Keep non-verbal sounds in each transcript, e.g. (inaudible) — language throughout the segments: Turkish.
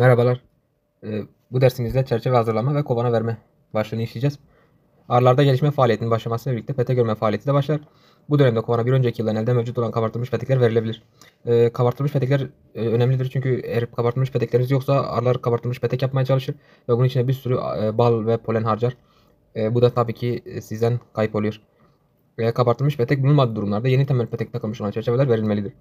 Merhabalar. Ee, bu dersimizde çerçeve hazırlama ve kovana verme başlığını işleyeceğiz. Arlarda gelişme faaliyetinin başlamasıyla birlikte pete görme faaliyeti de başlar. Bu dönemde kovana bir önceki yıldan elde mevcut olan kabartılmış petekler verilebilir. Ee, kabartılmış petekler e, önemlidir çünkü eğer kabartılmış petekleriniz yoksa arılar kabartılmış petek yapmaya çalışır ve bunun içine bir sürü e, bal ve polen harcar. E, bu da tabii ki e, sizden kayıp oluyor. Veya kabartılmış petek bulunmadığı durumlarda yeni temel petek takılmış olan çerçeveler verilmelidir.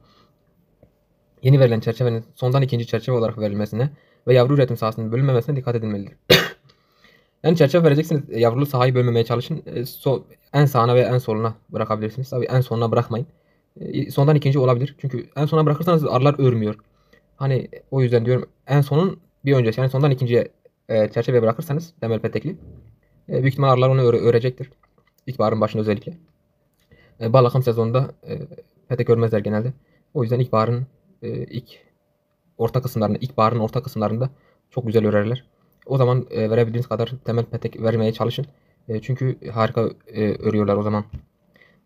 Yeni verilen çerçevenin sondan ikinci çerçeve olarak verilmesine ve yavru üretim sahasının bölünmemesine dikkat edilmelidir. (coughs) yani çerçeve vereceksiniz. e, Yavrulu sahayı bölmemeye çalışın. E, so- en sağına ve en soluna bırakabilirsiniz. Tabii en sonuna bırakmayın. E, sondan ikinci olabilir. Çünkü en sona bırakırsanız arılar örmüyor. Hani o yüzden diyorum en sonun bir öncesi yani sondan ikinciye e, çerçeve bırakırsanız demel petekli. E, büyük ihtimal arılar onu öre- örecektir. İlkbaharın başında özellikle. E, bal akım sezonunda e, petek örmezler genelde. O yüzden ilkbaharın e, ilk orta kısımlarında, ilkbaharın orta kısımlarında çok güzel örerler. O zaman e, verebildiğiniz kadar temel petek vermeye çalışın. E, çünkü harika e, örüyorlar o zaman.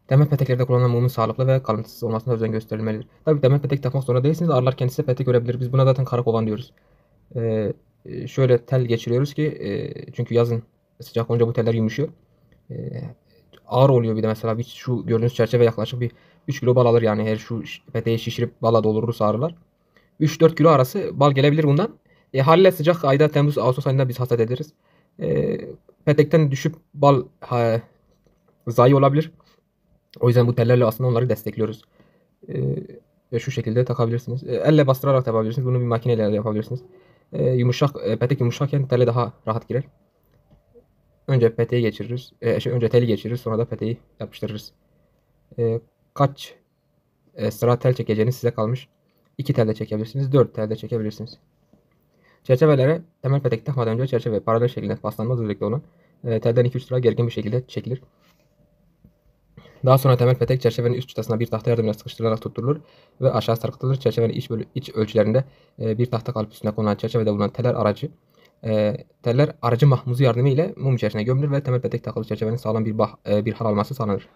Temel peteklerde kullanılan mumun sağlıklı ve kalıntısız olmasına özen gösterilmelidir. Tabii temel petek takmak zorunda değilsiniz. Arılar kendisi petek örebilir. Biz buna zaten kara kovan diyoruz. E, e, şöyle tel geçiriyoruz ki e, çünkü yazın sıcak olunca bu teller yumuşuyor. E, ağır oluyor bir de mesela bir şu gördüğünüz çerçeve yaklaşık bir 3 kilo bal alır yani her şu peteği şişirip bala doldurursa arılar. 3-4 kilo arası bal gelebilir bundan. E, haliyle sıcak ayda Temmuz Ağustos ayında biz hasat ederiz. E, petekten düşüp bal ha, zayi olabilir. O yüzden bu tellerle aslında onları destekliyoruz. E, şu şekilde takabilirsiniz. E, elle bastırarak yapabilirsiniz. Bunu bir makineyle yapabilirsiniz. E, yumuşak, e, petek yumuşakken telle daha rahat girer. Önce peteği geçiririz. E, şey, önce teli geçiririz. Sonra da peteği yapıştırırız. E, kaç e, sıra tel çekeceğiniz size kalmış. 2 tel de çekebilirsiniz. 4 tel de çekebilirsiniz. Çerçevelere temel petek takmadan önce çerçeve paralel şekilde paslanmaz özellikle olan e, telden 2-3 sıra gergin bir şekilde çekilir. Daha sonra temel petek çerçevenin üst çıtasına bir tahta yardımıyla sıkıştırılarak tutturulur ve aşağı sarkıtılır. Çerçevenin iç, bölü, iç ölçülerinde e, bir tahta kalıp üstüne konulan çerçevede bulunan teller aracı e, teller aracı mahmuzu yardımı ile mum içerisine gömülür ve temel petek takılı çerçevenin sağlam bir bah, e, bir hal alması sağlanır.